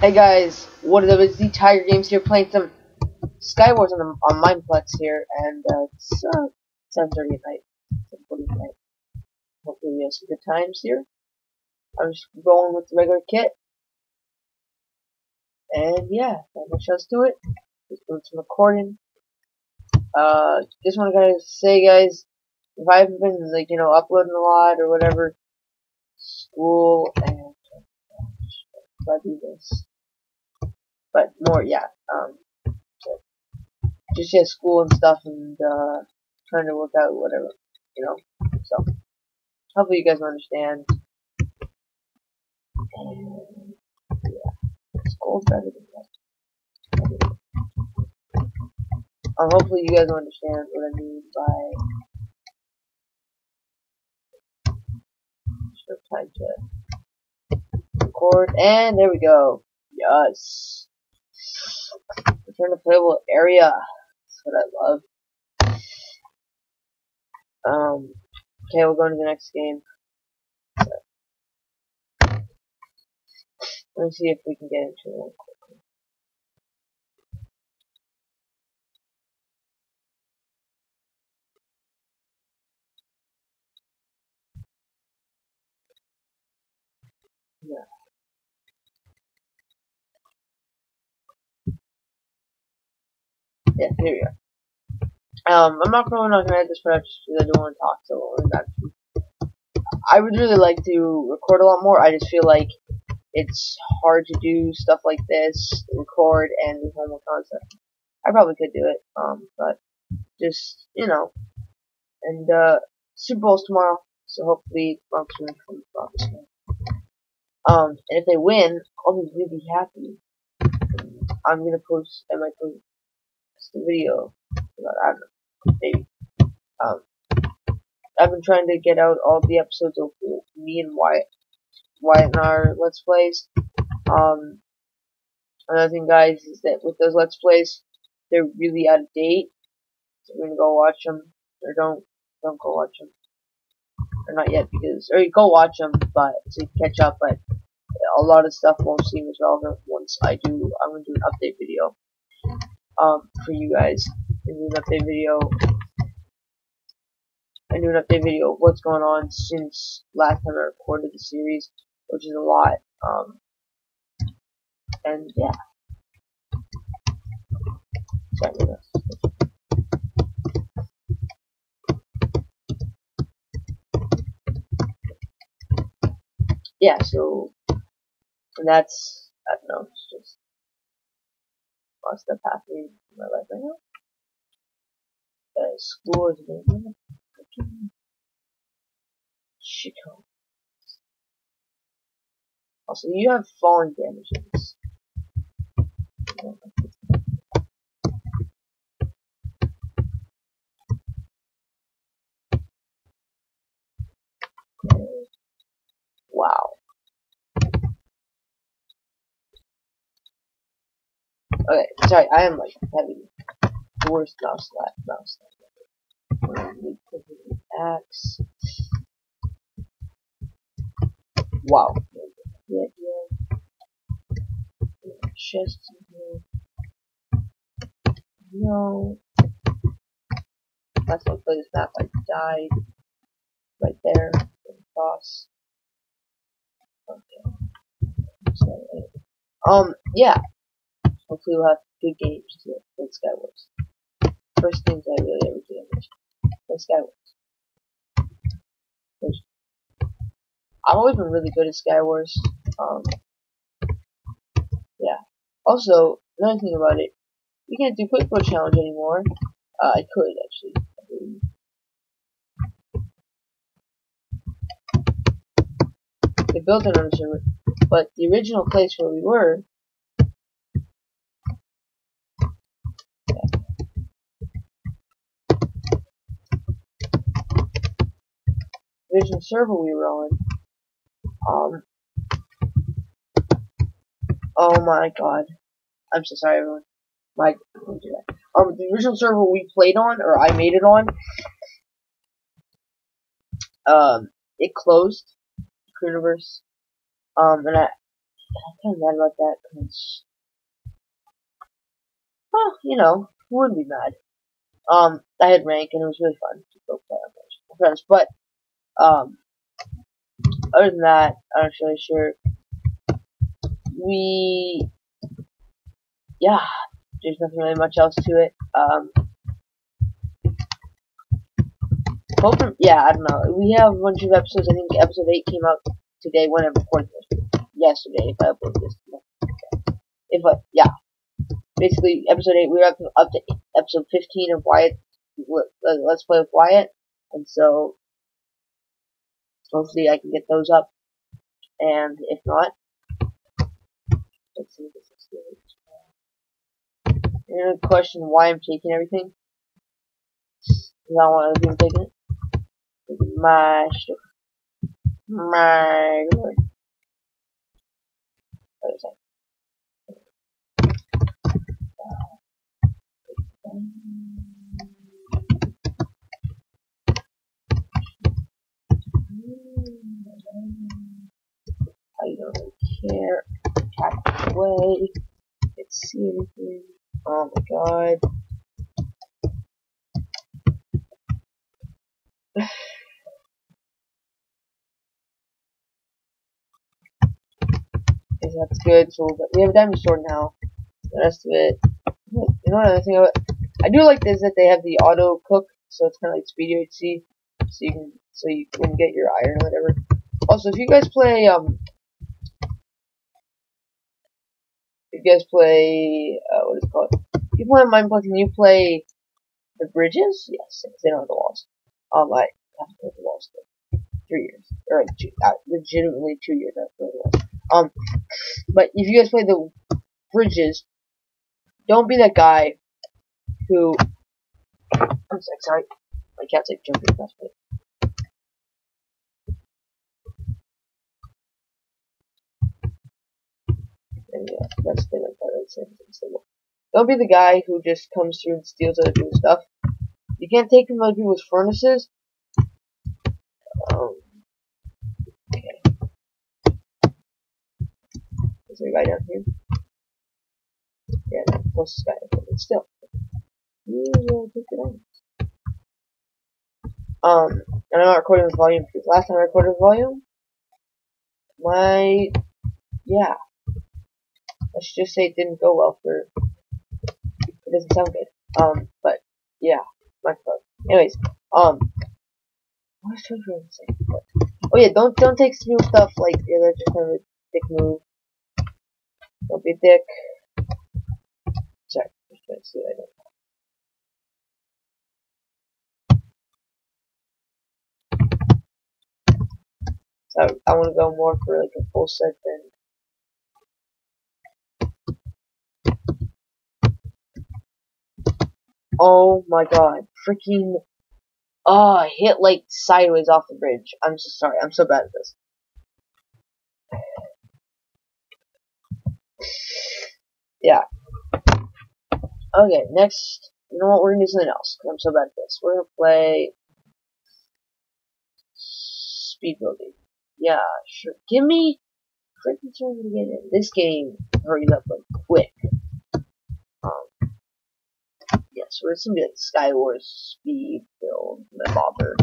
Hey guys, what is up? It's the TigerGamez here playing some Skywars on, the, on Mineplex here, and uh, it's uh, 7.30 at night, 7.40 at night. Hopefully we have some good times here. I'm just rolling with the regular kit. And yeah, not much else to it. Just doing some recording. Uh, just want to kind of say guys, if I haven't been, like, you know, uploading a lot or whatever, school and I do this but more, yeah. Um, just yeah, school and stuff, and uh, trying to work out whatever, you know. So hopefully you guys understand. And, yeah, school's better than that. Um, hopefully you guys understand what I mean by time to record, and there we go. Yes. Return to playable area. That's what I love. Um, okay, we'll go into the next game. Let me see if we can get into it quickly. Yeah. Yeah, here we go. Um, I'm not probably not gonna edit this part just because I don't want to talk so long. I would really like to record a lot more. I just feel like it's hard to do stuff like this, record and do homework concept. I probably could do it, um, but just you know, and uh, Super Bowl's tomorrow, so hopefully Broncos win from Broncos. Um, and if they win, I'll be really happy. I'm gonna post, I might post the video. I don't know, maybe. Um, I've been trying to get out all the episodes of me and Wyatt, Wyatt and our Let's Plays. Um, another thing, guys, is that with those Let's Plays, they're really out of date. So we're gonna go watch them, or don't, don't go watch them, or not yet because, or you go watch them, but to catch up. But a lot of stuff won't seem as relevant once I do. I'm gonna do an update video um, for you guys do an update video and do an update video of what's going on since last time I recorded the series, which is a lot. Um, and yeah. Sorry, yeah, so and that's I don't know, it's just lost the happening in my life right now. Uh, school is amazing. Hole. Also, you have falling damages. Wow. Okay, sorry, I am like heavy. The worst mouse lap mouse Axe. Wow. Yeah, yeah. Chest here. No. Last time I played this map, I died. Right there. Boss. Okay. So, um, yeah. Hopefully we'll have good games to play Skywars. First things I really ever do play Skywars. I've always been really good at Skywars. Um, yeah. Also, another thing about it, you can't do quick vote challenge anymore. Uh, I could actually. They built it on a server, but the original place where we were Vision server we were on. Um. Oh my god. I'm so sorry, everyone. My. Um, the original server we played on, or I made it on, um, it closed, Universe. Um, and I, I'm kind of mad about that because, well, you know, who wouldn't be mad? Um, I had rank and it was really fun to go play on with friends, but um, other than that, I'm not really sure. We, yeah, there's nothing really much else to it. Um, yeah, I don't know. We have a bunch of episodes. I think episode eight came out today when I recorded this. Yesterday, if I upload this. If I, yeah, basically episode eight. We are up to, up to episode fifteen of Wyatt. Let's play with Wyatt, and so hopefully I can get those up. And if not, let's see this is You're gonna question why I'm taking everything. Because I want other people taking it. My stuff. My good. Wait a second. I don't care. Pack away. Let's see anything. Oh my god. Okay, that's good. So we have a diamond sword now. The rest of it, you know another thing I do like this that they have the auto cook, so it's kind of like Speed UHC, so you can so you can get your iron or whatever. Also, if you guys play um, if you guys play uh, what is it called? If you play Mineplex and you play the bridges, yes, they don't have the walls. Um, I have the walls for three years, or like two, uh, legitimately two years the walls. Um, but if you guys play the bridges, don't be that guy who. I'm sorry, sorry. My cat's like jumping past me. And yeah, that's the. I'd say stable. Don't be the guy who just comes through and steals other people's stuff. You can't take from other people's furnaces. Um, there a guy down here? Yeah, no, closest guy, but still. Um, and I'm not recording with volume because last time I recorded with volume, my, yeah, let's just say it didn't go well for, it doesn't sound good. Um, but, yeah, my fault. Anyways, um, what was I trying to say? Oh yeah, don't, don't take smooth stuff like, yeah, that's just kind of a dick move. Don't be a dick. Sorry, just trying to see what I don't So I want to go more for like a full set then. Oh my god. Freaking. Oh, I hit like sideways off the bridge. I'm so sorry. I'm so bad at this. yeah. Okay, next, you know what, we're gonna do something else, I'm so bad at this. We're gonna play speed building. Yeah, sure. Give me freaking time to get in. This game hurries up like quick. Um, so it's gonna be like Skywars speed build, the bobber.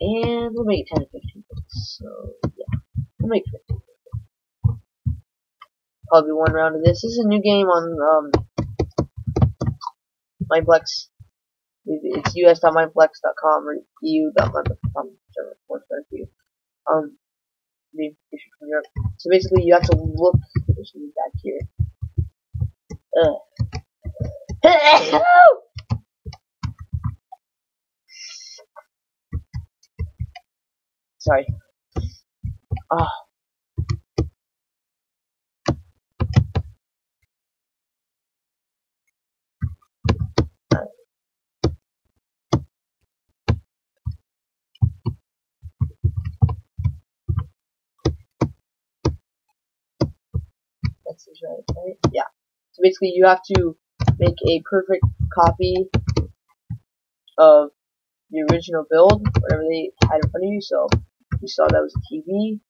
And we'll make 10 to 15 minutes. So, yeah. We'll make 15 probably one round of this. This is a new game on um, Mineplex. It's us.mineplex.com or EU. Um. So basically, you have to look. There's something back here. Uh. Sorry. Ah. Oh. is right, right? Yeah. So basically, you have to make a perfect copy of the original build, whatever they had in front of you. So you saw that was a TV.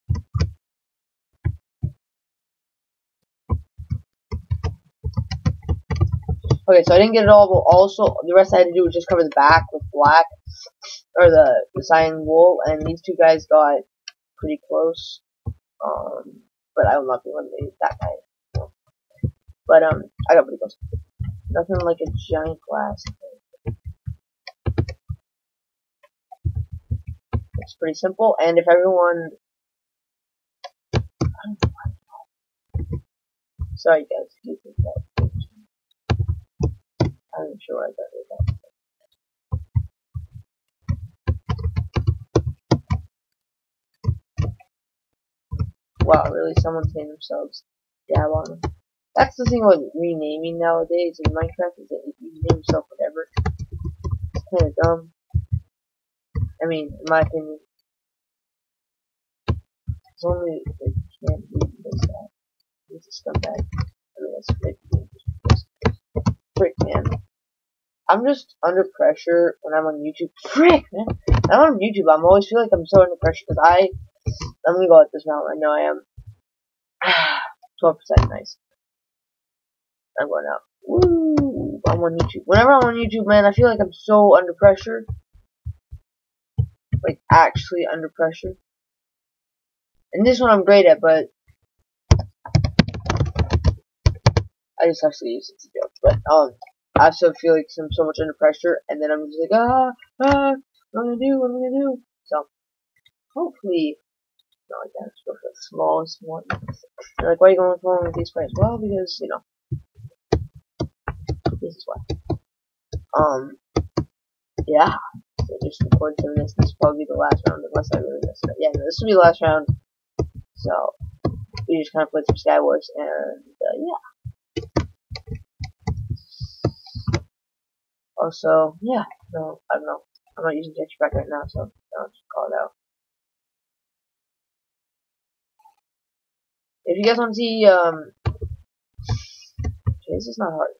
Okay, so I didn't get it all, but also the rest I had to do was just cover the back with black or the, the cyan wool, and these two guys got pretty close. Um, but I will not be these that guy. But um, I got pretty close. Nothing like a giant glass. It's pretty simple, and if everyone, sorry guys, excuse me. I'm not sure I got it. Wow, really? Someone's named themselves Dab on them. That's the thing with renaming nowadays in Minecraft is that you can name yourself whatever. It's kind of dumb. I mean, in my opinion, it's only if you can't read this. He's a scumbag. Great. Frick, man. I'm just under pressure when I'm on YouTube. Frick, man. When I'm on YouTube. I'm always feel like I'm so under pressure because I I'm gonna go at this round. I know I am. 12% nice. I'm going out. Woo! I'm on YouTube. Whenever I'm on YouTube, man, I feel like I'm so under pressure. Like, actually under pressure. And this one I'm great at, but I just have to use it to joke. But, um, I also feel like I'm so much under pressure, and then I'm just like, ah, ah, what am I gonna do, what am I gonna do? So, hopefully, not like that. Just the smallest one. Like, why are you going for with these players? Well, because, you know, this is why. Um, yeah. So just record some of this. This will probably the last round, unless I really miss it. Yeah, no, this will be the last round. So, we just kind of played some Skywars, and, uh, yeah. Also, yeah, no, I don't know. I'm not using texture pack right now, so I'll just call it out. If you guys want to see, um, this is not hard.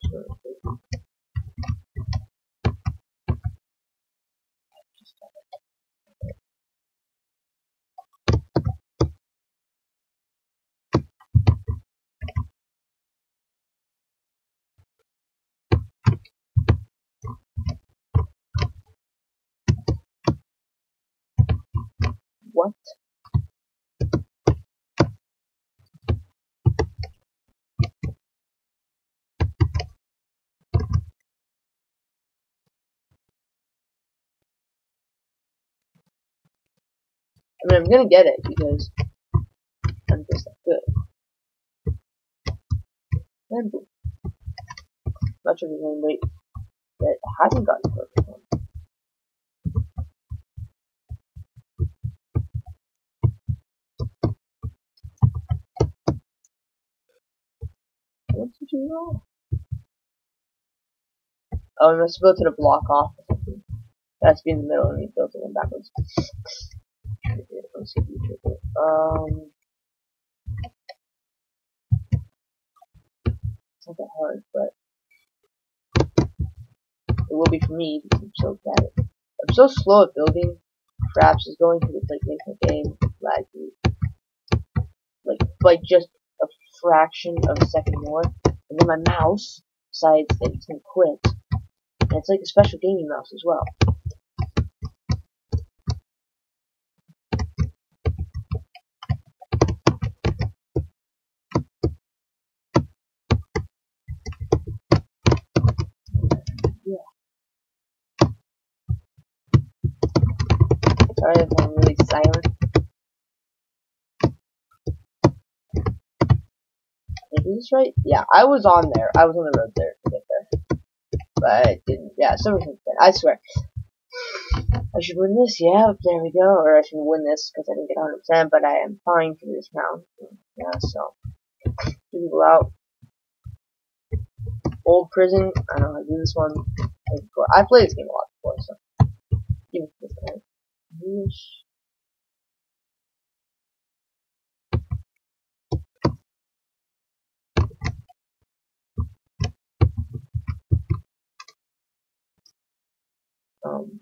What? I mean, I'm gonna get it because I'm just that good. And boom. Not sure if there's any way that hasn't gotten perfect one. What did you know? Oh, I'm supposed to block off. That's be in the middle and built it backwards. Um, it's not that hard, but it will be for me because I'm so bad at it. I'm so slow at building. Fraps is going it's like making the game laggy. Like, by just a fraction of a second more. And then my mouse decides that it's gonna quit. And it's like a special gaming mouse as well. Sorry if I'm really silent. Is this right? Yeah, I was on there. I was on the road there to get there. But I didn't. Yeah, something I swear. I should win this. Yeah, there we go. Or I should win this because I didn't get 100%, but I am fine for this round. Yeah, so. Two people out. Old prison. I don't know how to do this one. I play this game a lot before, so. Give me this guy. English um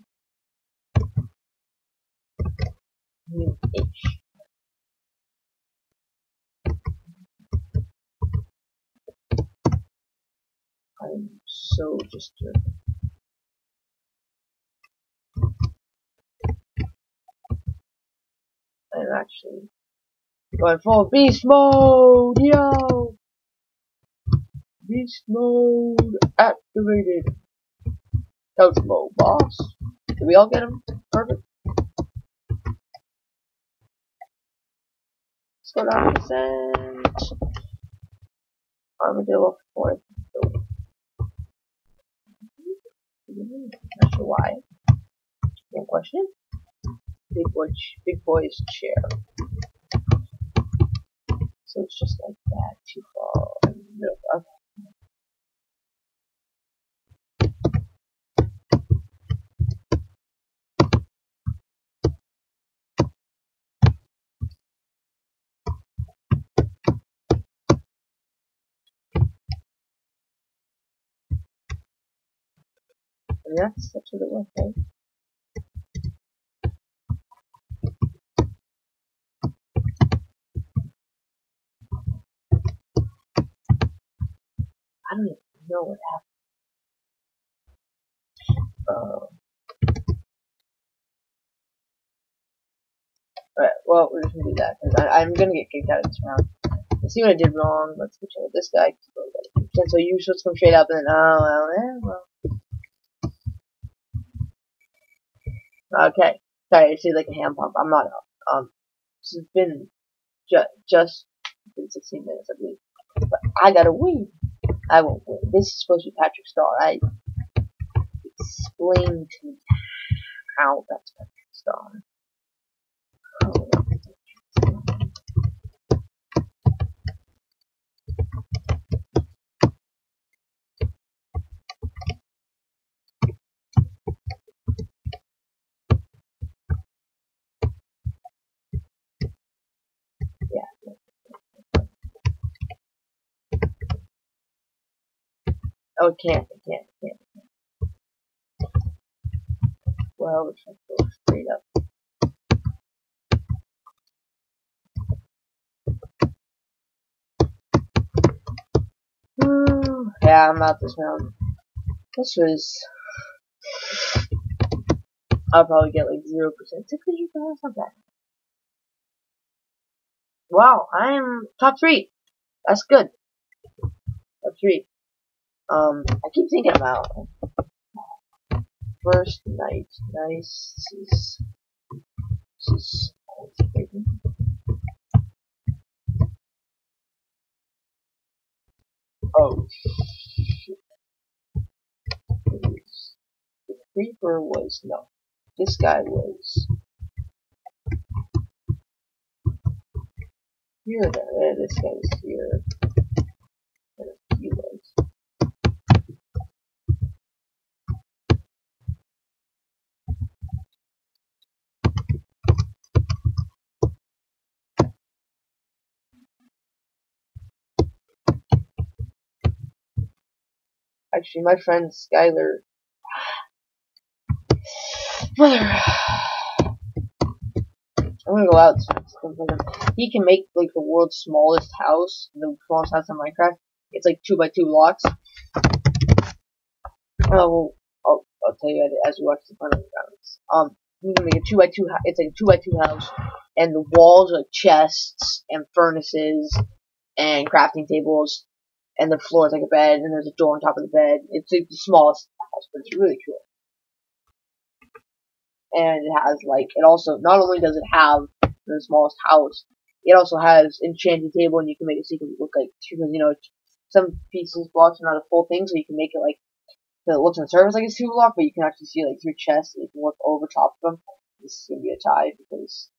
I'm so so just. Uh, I'm actually going for beast mode, yo! Beast mode activated. Coach mode, boss. Did we all get him? Perfect. Let's go down to percent. Armadillo fourth. Not sure why. No question. Big boy, big boy's chair. So it's just like that, too far in. Okay. And that's, that's what it was, right? I don't even know what happened. Uh, Alright, well, we're just gonna do that, because I'm gonna get kicked out of this round. Let's see what I did wrong. Let's out this guy. So you should come straight up and then, oh, well, eh, well. Okay. Sorry, I see like a hand pump. I'm not up. Um, this has been ju just been 16 minutes, I believe. But I gotta win. I won't win. This is supposed to be Patrick Star. I explain to me how that's Patrick Star. Oh, it can't, can't, can't. Well, we should go straight up. Hmm, yeah, I'm out this round. This was... I'll probably get like 0%. Typically, that's not bad. Wow, I'm top three. That's good. Top three. Um, I keep thinking about first night. Nice. Is, is oh. The creeper was no. This guy was here. There, this guy was here. Actually, my friend Skyler. Mother. I'm gonna go out. He can make like the world's smallest house, the smallest house in Minecraft. It's like two by two blocks. Oh, I'll, I'll tell you as we watch the final rounds. Um, you can make a two by two. It's like a two by two house, and the walls are chests and furnaces and crafting tables and the floor is like a bed, and there's a door on top of the bed. It's the smallest house, but it's really cool. And it has like it also not only does it have the smallest house, it also has enchanted table, and you can make it so you can look like because you know some pieces blocks are not a full thing, so you can make it like so it looks on the surface like it's two block, but you can actually see like through chests, and you can look over top of them. This is gonna be a tie because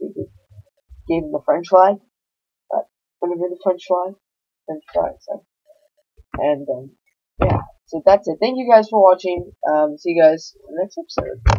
they gave him the French flag, but whatever the French flag french fries. So. And, um, yeah, so that's it. Thank you guys for watching. Um, see you guys in the next episode.